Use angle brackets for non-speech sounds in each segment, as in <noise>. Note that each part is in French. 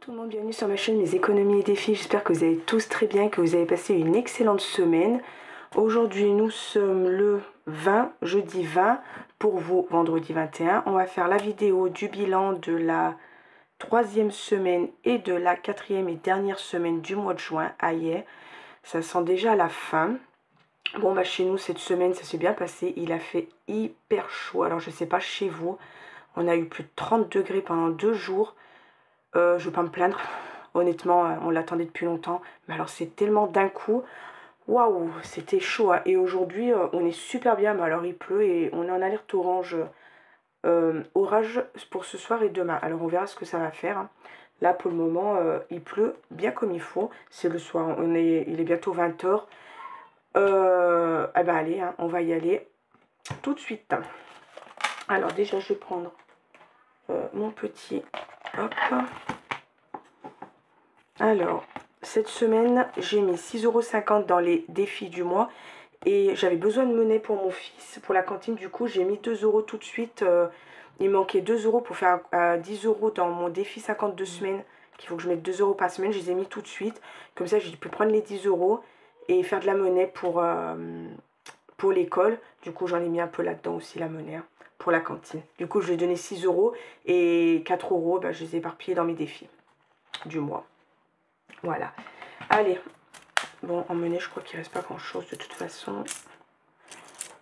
Tout le monde, bienvenue sur ma chaîne Mes économies et défis. J'espère que vous allez tous très bien, que vous avez passé une excellente semaine. Aujourd'hui, nous sommes le 20, jeudi 20, pour vous, vendredi 21. On va faire la vidéo du bilan de la troisième semaine et de la quatrième et dernière semaine du mois de juin. Aïe, ça sent déjà la fin. Bon, bah chez nous, cette semaine, ça s'est bien passé. Il a fait hyper chaud. Alors, je sais pas chez vous. On a eu plus de 30 degrés pendant deux jours. Euh, je ne veux pas me plaindre. Honnêtement, euh, on l'attendait depuis longtemps. Mais alors, c'est tellement d'un coup. Waouh, c'était chaud. Hein. Et aujourd'hui, euh, on est super bien. Mais alors, il pleut et on est en alerte orange. orage pour ce soir et demain. Alors, on verra ce que ça va faire. Hein. Là, pour le moment, il pleut bien comme il faut. C'est le soir. On est, il est bientôt 20h. Euh, eh ben allez, hein, on va y aller tout de suite. Alors déjà, je vais prendre euh, mon petit. Hop. Alors, cette semaine, j'ai mis 6,50€ dans les défis du mois. Et j'avais besoin de monnaie pour mon fils, pour la cantine. Du coup, j'ai mis 2 euros tout de suite. Euh, il manquait 2 euros pour faire 10 euros dans mon défi 52 semaines. Qu'il faut que je mette 2 euros par semaine. Je les ai mis tout de suite. Comme ça, j'ai pu prendre les 10 euros et faire de la monnaie pour, euh, pour l'école. Du coup, j'en ai mis un peu là-dedans aussi, la monnaie, hein, pour la cantine. Du coup, je vais donner 6 euros et 4 euros, bah, je les ai éparpillés dans mes défis du mois. Voilà. Allez. Bon, en monnaie, je crois qu'il reste pas grand-chose de toute façon.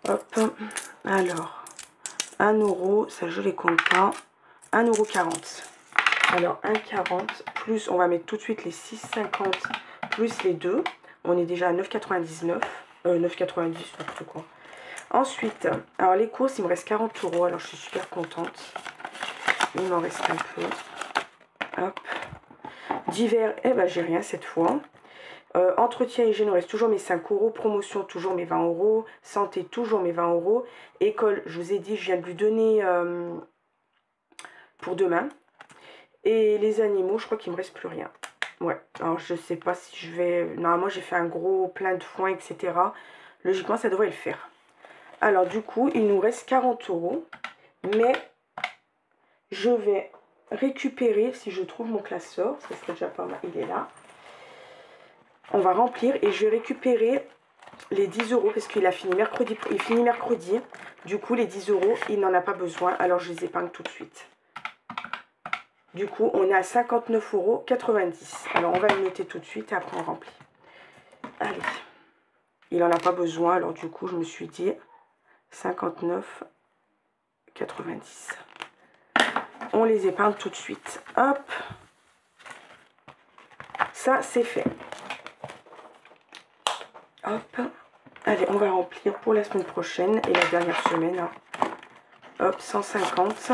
Hop. Alors, 1 euro, ça je les compte pas. 1 euro 40. Alors, 1,40 plus, on va mettre tout de suite les 6,50 plus les 2. On est déjà à 9,99. Euh, 9,90, n'importe quoi. Ensuite, alors les courses, il me reste 40 euros. Alors, je suis super contente. Il m'en reste un peu. Hop. Divers, eh ben, j'ai rien cette fois. Euh, entretien et hygiène, reste toujours mes 5 euros. Promotion, toujours mes 20 euros. Santé, toujours mes 20 euros. École, je vous ai dit, je viens de lui donner euh, pour demain. Et les animaux, je crois qu'il me reste plus rien. Ouais, alors je sais pas si je vais... Normalement, j'ai fait un gros plein de foin, etc. Logiquement, ça devrait le faire. Alors, du coup, il nous reste 40 euros. Mais je vais récupérer, si je trouve mon classeur, ça serait déjà pas mal, il est là. On va remplir et je vais récupérer les 10 euros parce qu'il a fini mercredi. Il finit mercredi. Du coup, les 10 euros, il n'en a pas besoin. Alors, je les épargne tout de suite. Du coup, on est à 59,90 euros. Alors, on va le noter tout de suite et après on remplit. Allez. Il n'en a pas besoin. Alors, du coup, je me suis dit 59,90. On les épargne tout de suite. Hop. Ça, c'est fait. Hop. Allez, on va remplir pour la semaine prochaine et la dernière semaine. Hein. Hop, 150.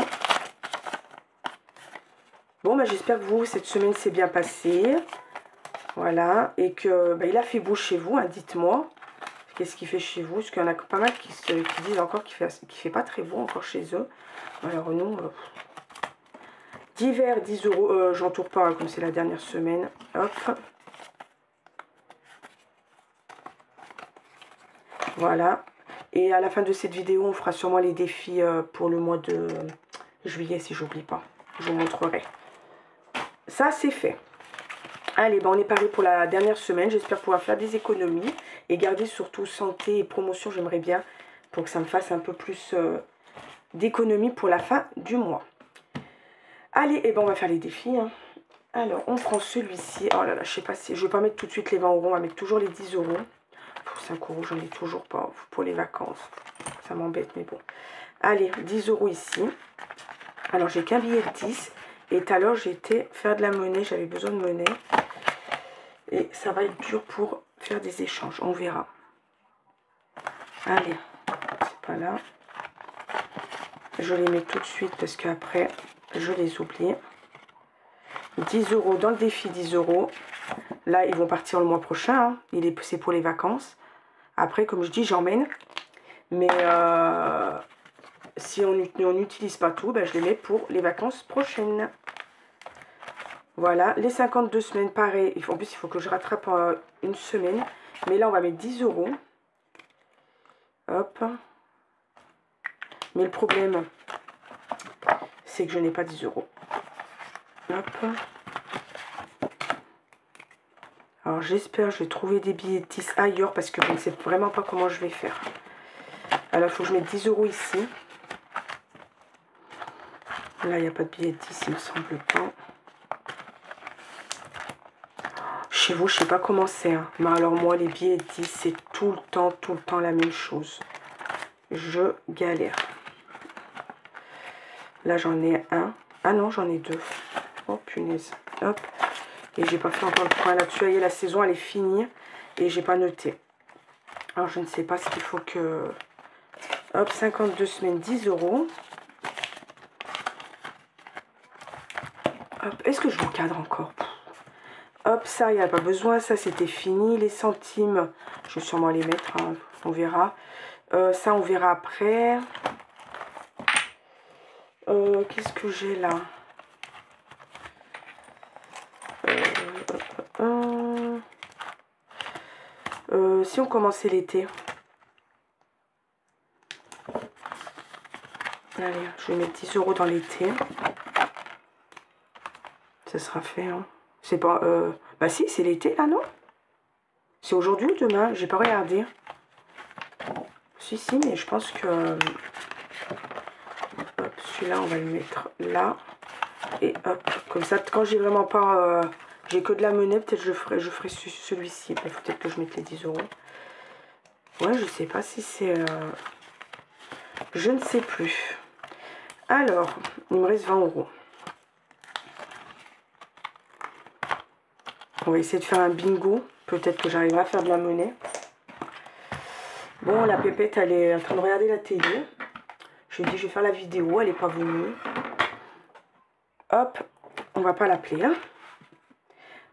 Bon, bah, j'espère que vous, cette semaine s'est bien passée. Voilà. Et que bah, a fait beau chez vous, hein, dites-moi. Qu'est-ce qu'il fait chez vous? Parce qu'il y en a pas mal qui, disent encore qu'il fait, fait pas très beau encore chez eux. Alors nous, euh, d'hiver 10 euros. Euh, J'entoure pas, hein, comme c'est la dernière semaine. Hop. Voilà. Et à la fin de cette vidéo, on fera sûrement les défis euh, pour le mois de juillet, si j'oublie pas. Je vous montrerai. Ça, c'est fait. Allez, ben on est paré pour la dernière semaine. J'espère pouvoir faire des économies et garder surtout santé et promotion. J'aimerais bien pour que ça me fasse un peu plus euh, d'économies pour la fin du mois. Allez, et ben on va faire les défis. Hein. Alors, on prend celui-ci. Oh là là, je sais pas si... Je vais pas mettre tout de suite les 20 euros. On va mettre toujours les 10 euros. Pour 5 euros, j'en ai toujours pas. Pour les vacances. Ça m'embête, mais bon. Allez, 10 euros ici. Alors, j'ai qu'un billet de 10. Et tout à j'étais faire de la monnaie, j'avais besoin de monnaie. Et ça va être dur pour faire des échanges, on verra. Allez, c'est pas là. Je les mets tout de suite parce qu'après, je les oublie. 10 euros dans le défi 10 euros. Là, ils vont partir le mois prochain. Hein. C'est pour les vacances. Après, comme je dis, j'emmène. Mais euh, si on n'utilise pas tout, ben, je les mets pour les vacances prochaines. Voilà, les 52 semaines, pareil. En plus, il faut que je rattrape une semaine. Mais là, on va mettre 10 euros. Hop. Mais le problème, c'est que je n'ai pas 10 euros. Hop. Alors j'espère je vais trouver des billets de 10 ailleurs parce que je ne sais vraiment pas comment je vais faire. Alors il faut que je mette 10 euros ici. Là il n'y a pas de billets de 10 il me semble pas. Chez vous je sais pas comment c'est. Hein. Mais alors moi les billets de 10 c'est tout le temps, tout le temps la même chose. Je galère. Là j'en ai un. Ah non j'en ai deux. Oh punaise. Hop. Et j'ai pas fait encore le point là-dessus. la saison elle est finie. Et j'ai pas noté. Alors je ne sais pas ce qu'il faut que... Hop, 52 semaines, 10 euros. Est-ce que je vous cadre encore Hop, ça, il n'y a pas besoin. Ça, c'était fini. Les centimes, je vais sûrement les mettre. Hein, on verra. Euh, ça, on verra après. Euh, qu'est-ce que j'ai là? Euh, si on commençait l'été. Allez, je vais mettre 10 euros dans l'été. Sera fait. Hein. C'est pas... Euh, bah si, c'est l'été là, non? C'est aujourd'hui ou demain? J'ai pas regardé. Si, si, mais je pense que... celui-là, on va le mettre là. Et hop, comme ça, quand j'ai vraiment pas... Euh, j'ai que de la monnaie, peut-être je ferai, je ferai celui-ci. Il faut peut-être que je mette les 10 euros. Ouais, je sais pas si c'est... Euh, je ne sais plus. Alors, il me reste 20 euros. On va essayer de faire un bingo. Peut-être que j'arriverai à faire de la monnaie. Bon, la pépette, elle est en train de regarder la télé. Je lui ai dit, je vais faire la vidéo. Elle n'est pas venue. Hop, on va pas l'appeler. Hein.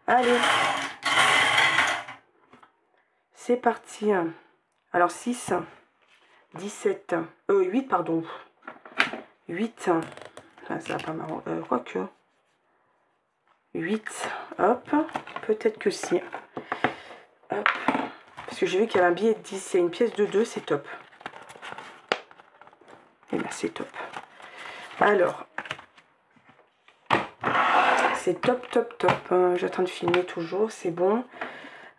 Allez. C'est parti. Alors, 6, 17, euh, 8, pardon. 8. Ah, ça va pas marrant. Euh, quoique. 8. Hop. Peut-être que si. Hop. Parce que j'ai vu qu'il y avait un billet de 10. Il y a une pièce de 2. C'est top. Et ben, c'est top. Alors. C'est top, top, top. Hein. J'attends de filmer toujours. C'est bon.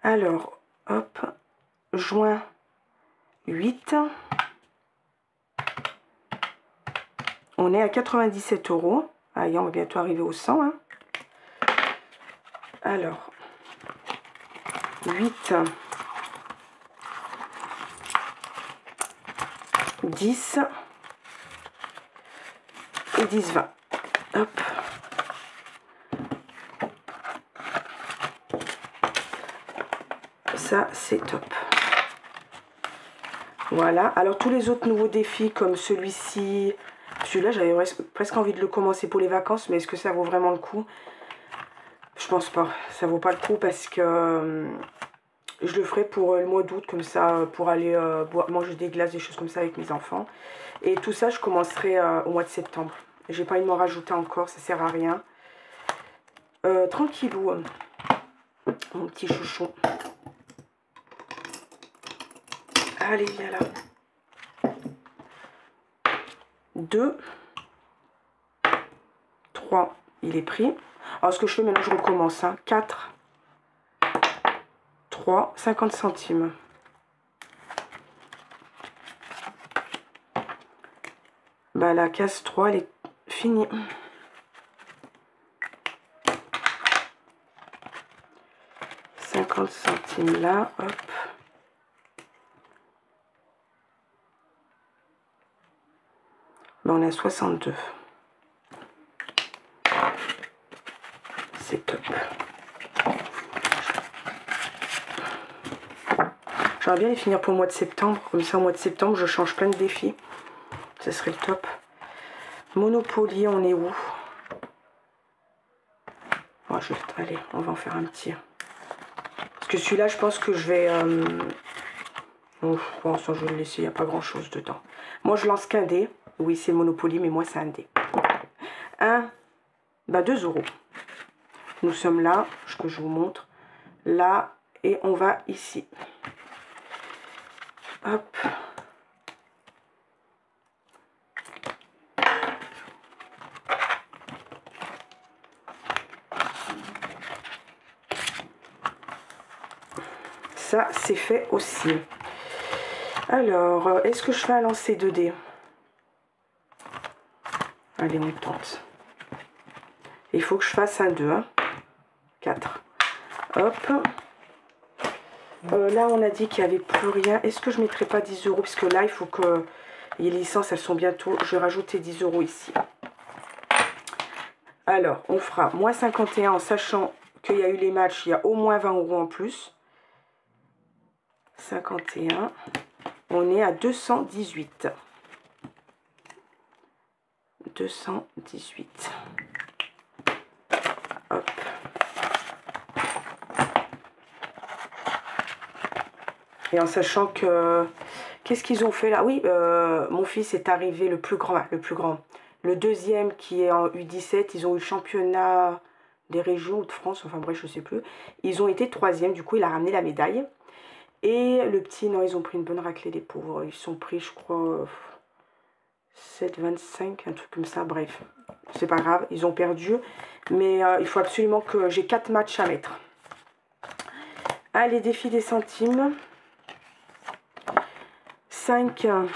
Alors. Hop. Juin 8. On est à 97 euros. Allez, on va bientôt arriver au 100. Hein. Alors, 8, 10 et 10, 20. Hop. Ça, c'est top. Voilà. Alors, tous les autres nouveaux défis, comme celui-ci, celui-là, j'avais presque envie de le commencer pour les vacances, mais est-ce que ça vaut vraiment le coup? Je pense pas. Ça vaut pas le coup parce que euh, je le ferai pour euh, le mois d'août, comme ça, euh, pour aller manger des glaces, des choses comme ça avec mes enfants. Et tout ça, je commencerai au mois de septembre. J'ai pas envie de m'en rajouter encore, ça sert à rien. tranquillou, mon petit chouchou. Allez, viens là. 2, 3, il est pris. Alors, ce que je fais maintenant, je recommence. Hein. 4, 3, 50 centimes. Bah, la case 3, elle est finie. centimes là, hop. Ben, on à 62. C'est top. J'aimerais bien les finir pour le mois de septembre. Comme ça, au mois de septembre, je change plein de défis. Ce serait le top. Monopoly, on est où? Allez, on va en faire un petit. Parce que celui-là, je pense que je vais... Oh, je vais le laisser. Il n'y a pas grand-chose dedans. Moi, je lance qu'un dé. Oui, c'est Monopoly, mais moi, c'est un dé. 1, bah 2 euros. Nous sommes là, ce que je vous montre. Là, et on va ici. Hop. Ça, c'est fait aussi. Alors, euh, est-ce que je fais un lancer 2D Allez, on tente. Il faut que je fasse un 2. Hein. Euh, là, on a dit qu'il n'y avait plus rien. Est-ce que je ne mettrai pas 10 euros? Parce que là, il faut que les licences, elles sont bientôt. Je vais rajouter 10 euros ici. Alors, on fera moins 51 en sachant qu'il y a eu les matchs. Il y a au moins 20 euros en plus. 51. On est à 218. 218. Hop. Et en sachant que... Qu'est-ce qu'ils ont fait là? Oui, euh, mon fils est arrivé le plus grand. Le plus grand. Le deuxième qui est en U17, ils ont eu le championnat des régions de France, enfin bref, je sais plus. Ils ont été troisième, du coup, il a ramené la médaille. Et le petit, non, ils ont pris une bonne raclée, des pauvres. Ils sont pris, je crois, 7,25, un truc comme ça, bref. C'est pas grave, ils ont perdu. Mais euh, il faut absolument que j'ai 4 matchs à mettre. Allez, défi des centimes. 5 en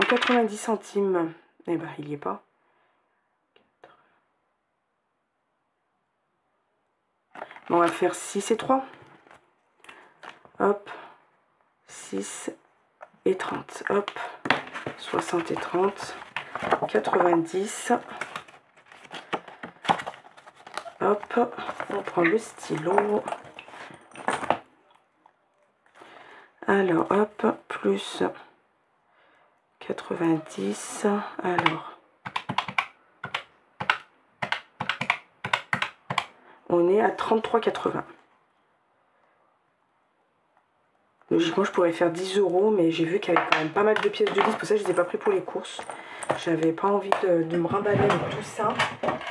90 centimes. Eh ben, il n'y est pas. on va faire 6 et 3. Hop. 6 et 30. Hop. 60 et 30. 90. Hop. On prend le stylo. Alors, hop. Plus 90. Alors. On est à 33,80. Logiquement, je pourrais faire 10 euros, mais j'ai vu qu'il y avait quand même pas mal de pièces de 10. Pour ça, je ne les ai pas pris pour les courses. J'avais pas envie de, me remballer avec tout ça.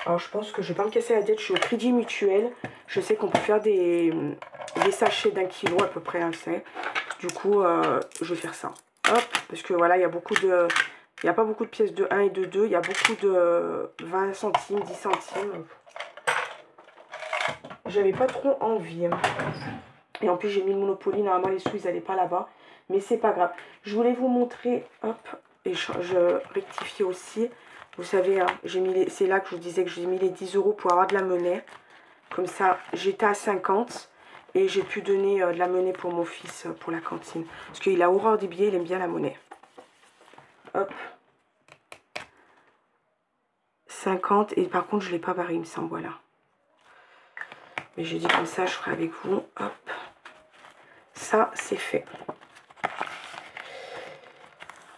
Alors, je pense que je vais pas me casser la tête. Je suis au Crédit Mutuel. Je sais qu'on peut faire des, sachets d'un kilo à peu près, hein, Du coup, euh, je vais faire ça. Parce que voilà, il y a beaucoup de... Il n'y a pas beaucoup de pièces de 1 et de 2. Il y a beaucoup de 20 centimes, 10 centimes. J'avais pas trop envie. Et en plus, j'ai mis le Monopoly. Normalement, les sous, ils n'allaient pas là-bas. Mais c'est pas grave. Je voulais vous montrer. Hop. Et je, rectifie aussi. Vous savez, hein, c'est là que je vous disais que j'ai mis les 10 euros pour avoir de la monnaie. Comme ça, j'étais à 50. Et j'ai pu donner euh, de la monnaie pour mon fils euh, pour la cantine. Parce qu'il a horreur des billets, il aime bien la monnaie. Hop. 50. Et par contre, je ne l'ai pas barré, il me semble. Voilà. Mais j'ai dit comme ça, je ferai avec vous. Hop. Ça, c'est fait.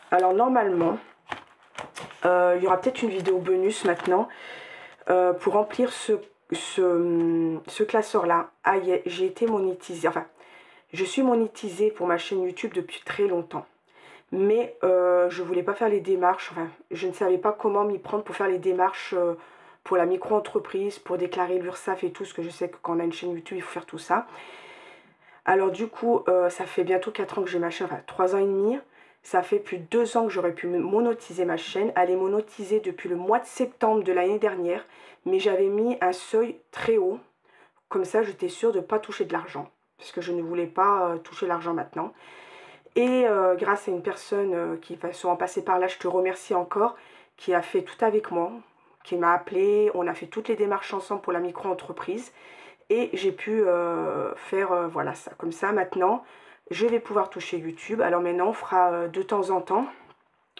Alors, normalement, euh, il y aura peut-être une vidéo bonus maintenant pour remplir ce, ce, classeur-là. J'ai été monétisée. Enfin, je suis monétisée pour ma chaîne YouTube depuis très longtemps. Mais euh, je ne voulais pas faire les démarches. Enfin, je ne savais pas comment m'y prendre pour faire les démarches pour la micro-entreprise, pour déclarer l'URSSAF et tout, ce que je sais que quand on a une chaîne YouTube, il faut faire tout ça. Alors du coup, euh, ça fait bientôt 4 ans que j'ai ma chaîne, enfin 3 ans et demi. Ça fait plus de 2 ans que j'aurais pu monétiser ma chaîne. Elle est monétisée depuis le mois de septembre de l'année dernière. Mais j'avais mis un seuil très haut. Comme ça, j'étais sûre de ne pas toucher de l'argent. Parce que je ne voulais pas euh, toucher l'argent maintenant. Et euh, grâce à une personne qui va en passer par là, je te remercie encore, qui a fait tout avec moi qui m'a appelé. On a fait toutes les démarches ensemble pour la micro-entreprise. Et j'ai pu euh, faire, euh, voilà, ça. Comme ça, maintenant, je vais pouvoir toucher YouTube. Alors maintenant, on fera euh, de temps en temps.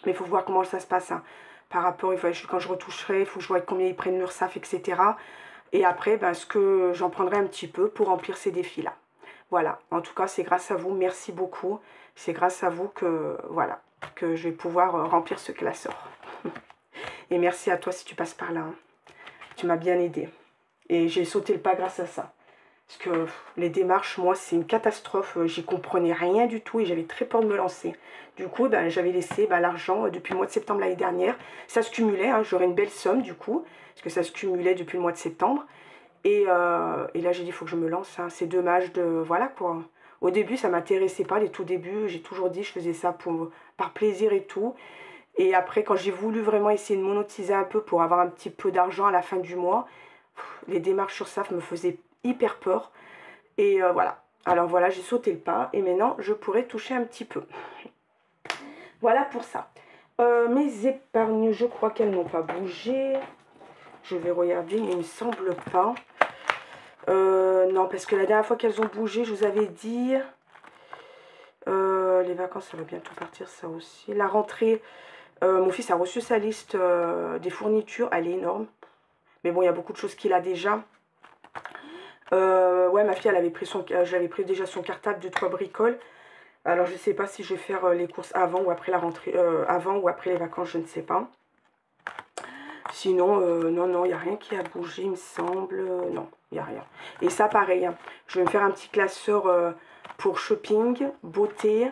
Mais il faut voir comment ça se passe. Hein. Par rapport, quand je retoucherai, il faut que je vois combien ils prennent l'URSAF, etc. Et après, ben, ce que j'en prendrai un petit peu pour remplir ces défis-là. Voilà. En tout cas, c'est grâce à vous. Merci beaucoup. C'est grâce à vous que, voilà, que je vais pouvoir remplir ce classeur. <laughs> Et merci à toi si tu passes par là. Hein. Tu m'as bien aidé. Et j'ai sauté le pas grâce à ça. Parce que les démarches, moi, c'est une catastrophe. J'y comprenais rien du tout et j'avais très peur de me lancer. Du coup, ben, j'avais laissé ben, l'argent depuis le mois de septembre l'année dernière. Ça se cumulait, hein, j'aurais une belle somme du coup, parce que ça se cumulait depuis le mois de septembre. Et, euh, là, j'ai dit, il faut que je me lance. Hein. C'est dommage de... Voilà quoi. Au début, ça m'intéressait pas, les tout débuts. J'ai toujours dit, je faisais ça par plaisir et tout. Et après, quand j'ai voulu vraiment essayer de monétiser un peu pour avoir un petit peu d'argent à la fin du mois, les démarches sur SAF me faisaient hyper peur. Et euh, voilà. Alors voilà, j'ai sauté le pas et maintenant je pourrais toucher un petit peu. voilà pour ça. Euh, mes épargnes, je crois qu'elles n'ont pas bougé. Je vais regarder, mais il me semble pas. Euh, non, parce que la dernière fois qu'elles ont bougé, je vous avais dit... Les vacances, ça va bientôt partir, ça aussi. La rentrée, mon fils a reçu sa liste des fournitures. Elle est énorme. Mais bon, il y a beaucoup de choses qu'il a déjà. Ouais, ma fille, elle avait pris son, j'avais pris déjà son cartable de trois bricoles. Alors, je ne sais pas si je vais faire les courses avant ou après la rentrée, avant ou après les vacances, je ne sais pas. Sinon, euh, non, non, il n'y a rien qui a bougé, il me semble. non, il n'y a rien. Et ça, pareil, hein. je vais me faire un petit classeur euh, pour shopping, beauté,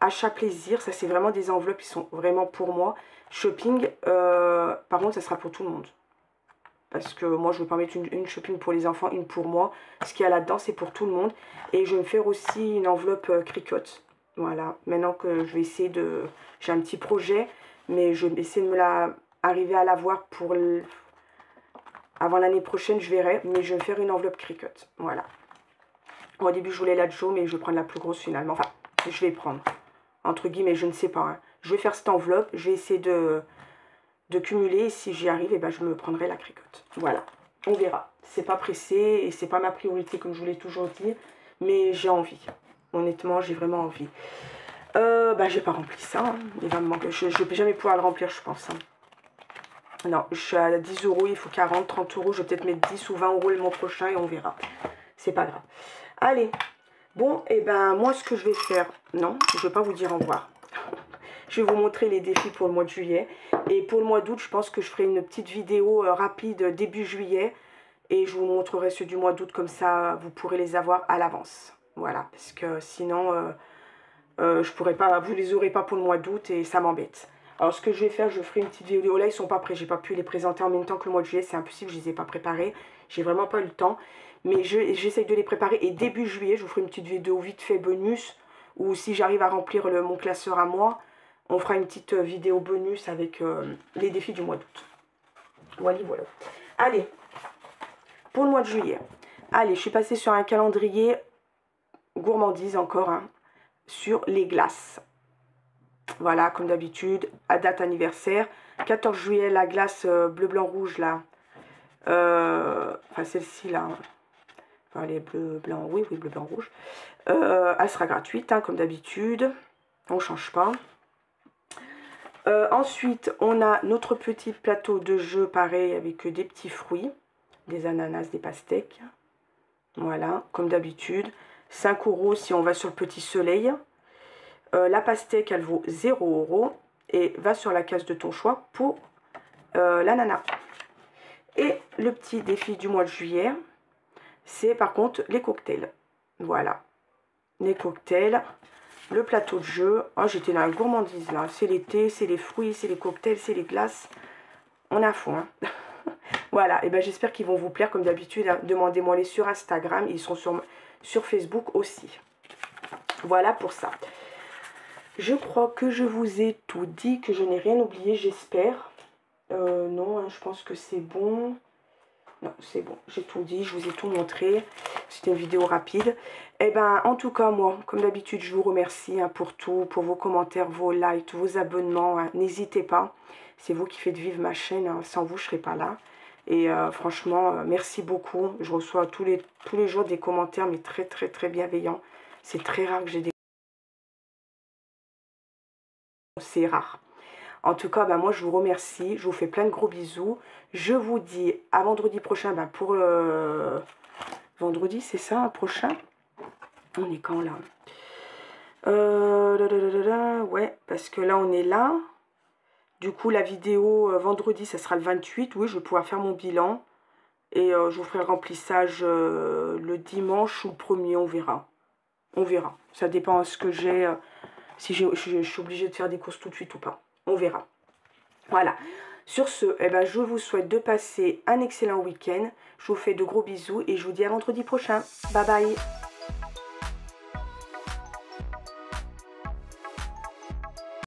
achat plaisir. Ça, c'est vraiment des enveloppes qui sont vraiment pour moi. Shopping, euh, par contre, ça sera pour tout le monde. Parce que moi, je vais pas mettre une, shopping pour les enfants, une pour moi. Ce qu'il y a là-dedans, c'est pour tout le monde. Et je vais me faire aussi une enveloppe cricotte. Voilà. Maintenant que je vais essayer de... J'ai un petit projet, mais je vais essayer de me la arriver à l'avoir pour avant l'année prochaine, je verrai. Mais je vais faire une enveloppe Cricut. Voilà. Au début, je voulais la Joe, mais je vais prendre la plus grosse finalement. Enfin, je vais prendre. Entre guillemets, je ne sais pas. Hein. Je vais faire cette enveloppe. Je vais essayer de, de cumuler. Si j'y arrive, et eh ben, je me prendrai la Cricut. Voilà. On verra. C'est pas pressé et c'est pas ma priorité comme je vous l'ai toujours dit. Mais j'ai envie. Honnêtement, j'ai vraiment envie. Euh, bah, j'ai pas rempli ça. Hein. Il va me manquer. Je vais jamais pouvoir le remplir, je pense. Hein. Non, je suis à 10 euros, il faut 40, 30 euros. Je vais peut-être mettre 10 ou 20 euros le mois prochain et on verra. C'est pas grave. Allez, bon, et eh ben moi ce que je vais faire, non, je vais pas vous dire au revoir. Je vais vous montrer les défis pour le mois de juillet. Et pour le mois d'août, je pense que je ferai une petite vidéo euh, rapide début juillet. Et je vous montrerai ceux du mois d'août, comme ça vous pourrez les avoir à l'avance. Voilà, parce que sinon, euh, euh, je pourrais pas, vous les aurez pas pour le mois d'août et ça m'embête. Alors, ce que je vais faire, je ferai une petite vidéo. Là, ils sont pas prêts. J'ai pas pu les présenter en même temps que le mois de juillet. C'est impossible, je les ai pas préparés. J'ai vraiment pas eu le temps. Mais j'essaye de les préparer. Et début juillet, je vous ferai une petite vidéo vite fait bonus. Ou si j'arrive à remplir mon classeur à moi, on fera une petite euh, vidéo bonus avec euh, les défis du mois d'août. Voilà, voilà. Allez, pour le mois de juillet. Allez, je suis passée sur un calendrier gourmandise encore, hein, sur les glaces. Voilà, comme d'habitude, à date anniversaire. 14 juillet, la glace euh, bleu, blanc, rouge, là. Enfin, celle-ci, là. Enfin, les bleu, blanc, oui, oui, bleu, blanc, rouge. Elle sera gratuite, hein, comme d'habitude. On ne change pas. Ensuite, on a notre petit plateau de jeu, pareil, avec des petits fruits. Des ananas, des pastèques. Voilà, comme d'habitude. 5 euros si on va sur le petit soleil. Euh, la pastèque, elle vaut 0 euros. Et va sur la case de ton choix pour euh, l'ananas. Et le petit défi du mois de juillet, c'est par contre les cocktails. Voilà. Les cocktails. Le plateau de jeu. Oh, j'étais la gourmandise là. C'est l'été, c'est les fruits, c'est les cocktails, c'est les glaces. On a fond. Hein. <laughs> voilà. Et ben j'espère qu'ils vont vous plaire comme d'habitude. Hein. Demandez-moi les sur Instagram. Ils sont sur, sur Facebook aussi. Voilà pour ça. Je crois que je vous ai tout dit, que je n'ai rien oublié, j'espère. Euh, non, hein, je pense que c'est bon. Non, c'est bon, j'ai tout dit, je vous ai tout montré. C'était une vidéo rapide. Eh ben, en tout cas, moi, comme d'habitude, je vous remercie hein, pour tout, pour vos commentaires, vos likes, vos abonnements. Hein. N'hésitez pas, c'est vous qui faites vivre ma chaîne. Sans vous, je ne serais pas là. Et euh, franchement, euh, merci beaucoup. Je reçois tous les, tous les jours des commentaires, mais très, très, très bienveillants. C'est très rare que j'ai des c'est rare. En tout cas, bah, moi, je vous remercie. Je vous fais plein de gros bisous. Je vous dis à vendredi prochain bah, pour le... Vendredi, c'est ça, prochain? On est quand, là? Euh, Ouais, parce que là, on est là. Du coup, la vidéo euh, vendredi, ça sera le 28. Oui, je vais pouvoir faire mon bilan. Et euh, je vous ferai le remplissage le dimanche ou le premier, on verra. On verra. Ça dépend de ce que j'ai si je, suis obligée de faire des courses tout de suite ou pas. On verra. Voilà. Sur ce, eh ben, je vous souhaite de passer un excellent week-end. Je vous fais de gros bisous et je vous dis à vendredi prochain. Bye bye